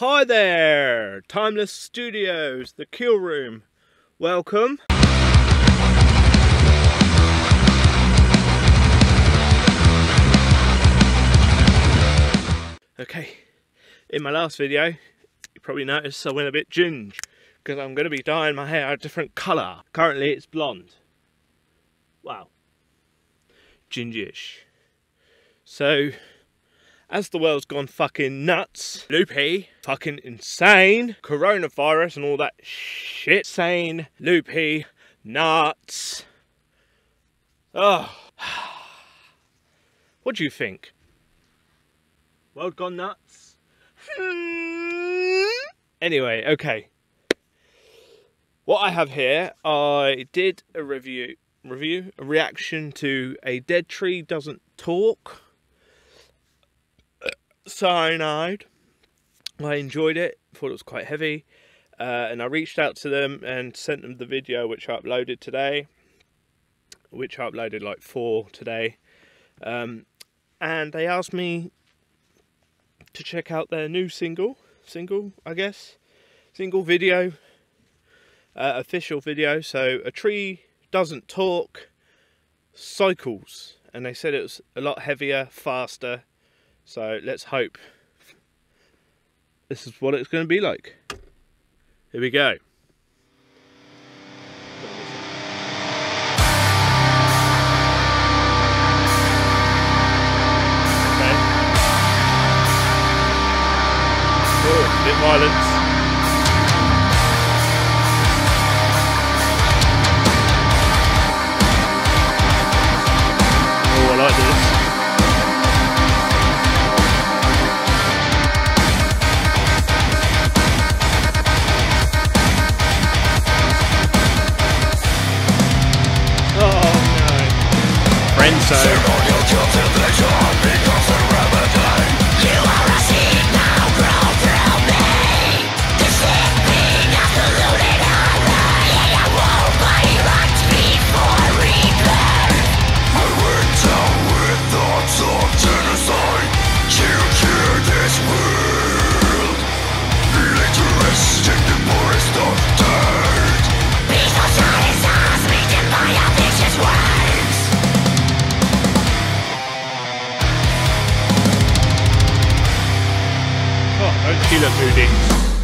Hi there, Timeless Studios, the Kill Room. Welcome. Okay, in my last video, you probably noticed I went a bit ginge because I'm going to be dyeing my hair a different colour. Currently it's blonde. Wow. Gingish. So, as the world's gone fucking nuts, loopy, fucking insane, coronavirus and all that shit, sane, loopy, nuts. Oh. What do you think? World gone nuts? Hmm. anyway, okay. What I have here, I did a review, review, a reaction to A Dead Tree Doesn't Talk cyanide. I enjoyed it, thought it was quite heavy, uh, and I reached out to them and sent them the video which I uploaded today, which I uploaded like four today, um, and they asked me to check out their new single, single I guess, single video, uh, official video. So a tree doesn't talk, cycles, and they said it was a lot heavier, faster so let's hope this is what it's going to be like. Here we go. Okay. Bit violence. Zone. Don't moody?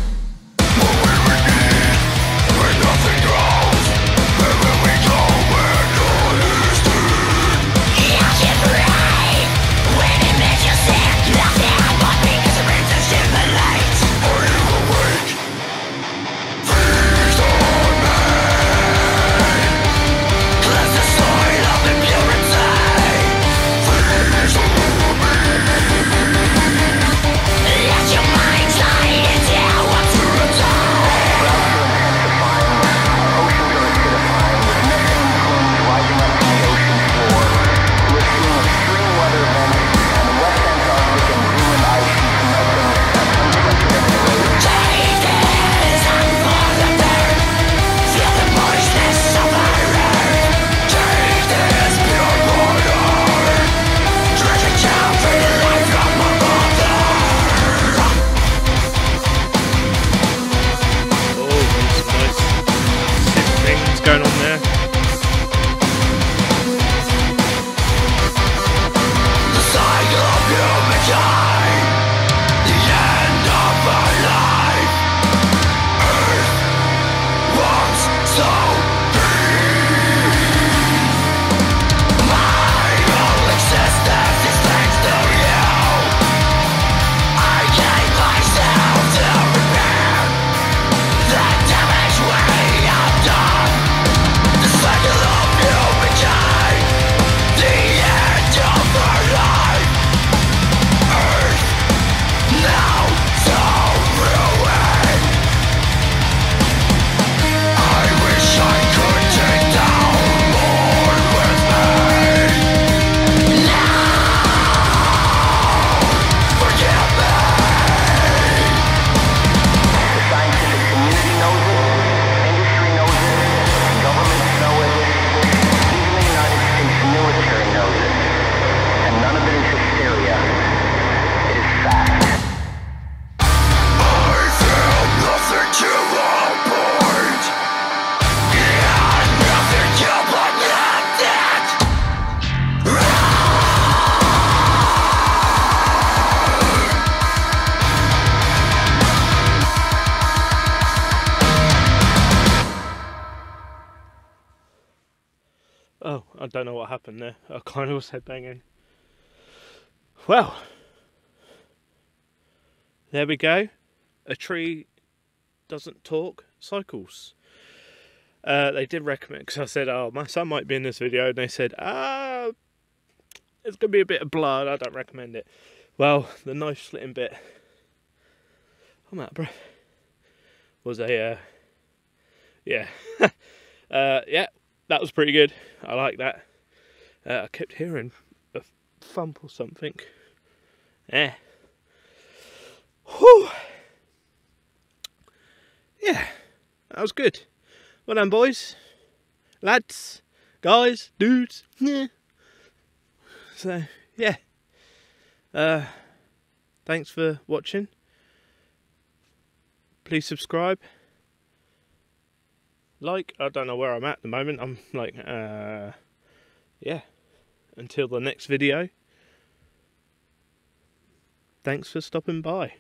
Oh, I don't know what happened there. I kind of was headbanging. Well, there we go. A tree doesn't talk cycles. Uh, they did recommend because I said, "Oh, my son might be in this video," and they said, "Ah, it's gonna be a bit of blood. I don't recommend it." Well, the knife slitting bit. I'm out of breath. Was a uh, yeah, uh, yeah, that was pretty good. I like that. Uh, I kept hearing a thump or something. Eh. Whew. Yeah, that was good. Well done, boys, lads, guys, dudes. Yeah. So, yeah. Uh, thanks for watching. Please subscribe. Like, I don't know where I'm at at the moment. I'm like, uh, yeah. Until the next video. Thanks for stopping by.